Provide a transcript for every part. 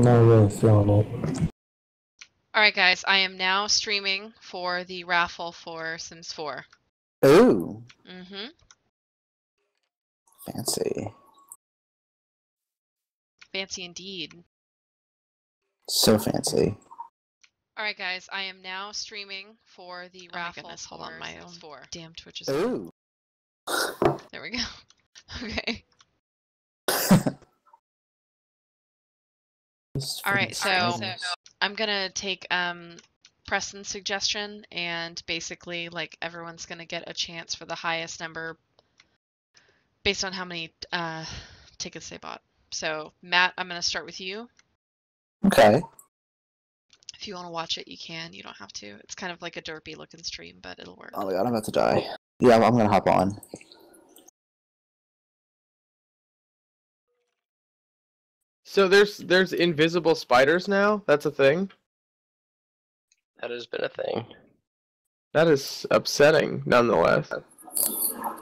Not really feeling it. Alright, guys, I am now streaming for the raffle for Sims 4. Ooh, Mm-hmm. fancy. Fancy indeed. So fancy. Alright, guys, I am now streaming for the Oh my raffle goodness, for hold on, my Sims own 4. Damn Twitch is. Ooh. There we go. okay. Alright, so I'm gonna take um Preston's suggestion and basically like everyone's gonna get a chance for the highest number based on how many uh tickets they bought. So Matt, I'm gonna start with you. Okay. If you want to watch it, you can. You don't have to. It's kind of like a derpy looking stream, but it'll work. Oh my god, I'm about to die. Yeah, I'm, I'm gonna hop on. So there's there's invisible spiders now. That's a thing. That has been a thing. That is upsetting, nonetheless.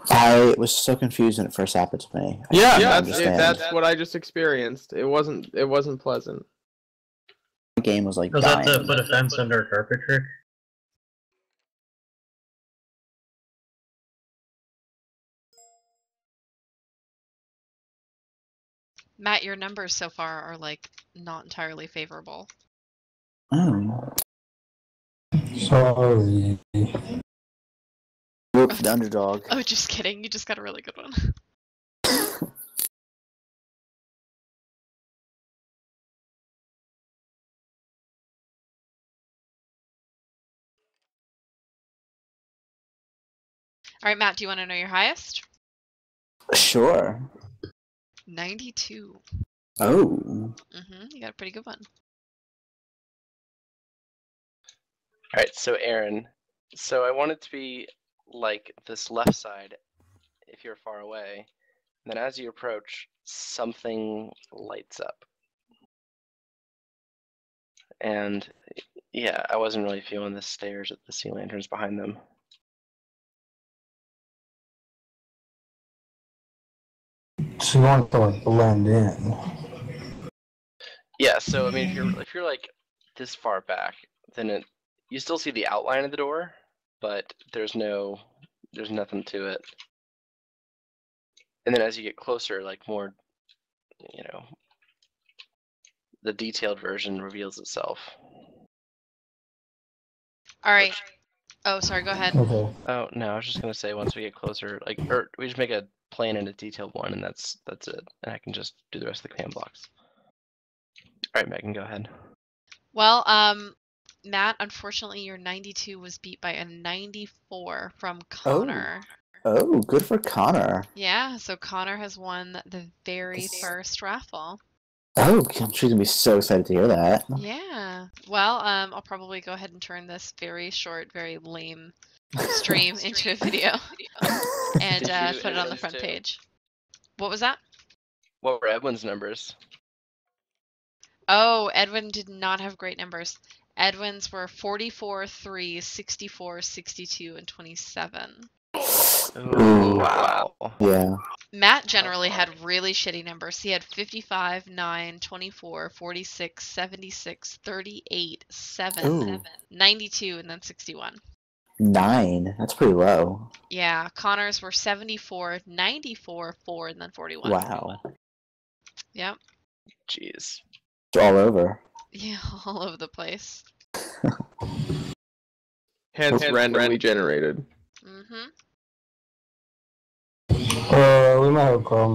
I was so confused when it first happened to me. I Yeah, didn't that's it, that's what I just experienced. It wasn't it wasn't pleasant. The game was like Was that dying. to put a fence under a carpet trick? Matt, your numbers so far are like not entirely favorable. Oh. Sorry. Whoop, the underdog. Oh, just kidding. You just got a really good one. All right, Matt, do you want to know your highest? Sure. 92. Oh. Mm-hmm. You got a pretty good one. All right, so Aaron, so I want it to be like this left side if you're far away. And then as you approach, something lights up. And yeah, I wasn't really feeling the stairs at the sea lanterns behind them. So you want it to like blend in. Yeah, so I mean, if you're if you're like this far back, then it you still see the outline of the door, but there's no there's nothing to it. And then as you get closer, like more, you know, the detailed version reveals itself. All right. Oh, sorry. Go ahead. Okay. Oh no, I was just gonna say once we get closer, like, or we just make a plain and a detailed one, and that's that's it, and I can just do the rest of the command blocks. All right, Megan, go ahead. Well, um, Matt, unfortunately, your 92 was beat by a 94 from Connor. Oh, good for Connor. Yeah, so Connor has won the very This- first raffle. Oh, she's gonna be so excited to hear that. Yeah. Well, um, I'll probably go ahead and turn this very short, very lame stream into a video and uh, put it on the front too? page. What was that? What were Edwin's numbers? Oh, Edwin did not have great numbers. Edwin's were 44, 3, 64, 62, and 27. Ooh. wow. Yeah. Matt generally had really shitty numbers. He had 55, 9, 24, 46, 76, 38, 7, Ooh. 92, and then 61. Nine. That's pretty low. Yeah, Connor's were 74, 94, 4, and then 41. Wow. Yep. Jeez. It's all over. Yeah, all over the place. Hence randomly generated. Mm-hmm. Uh, we might have a problem.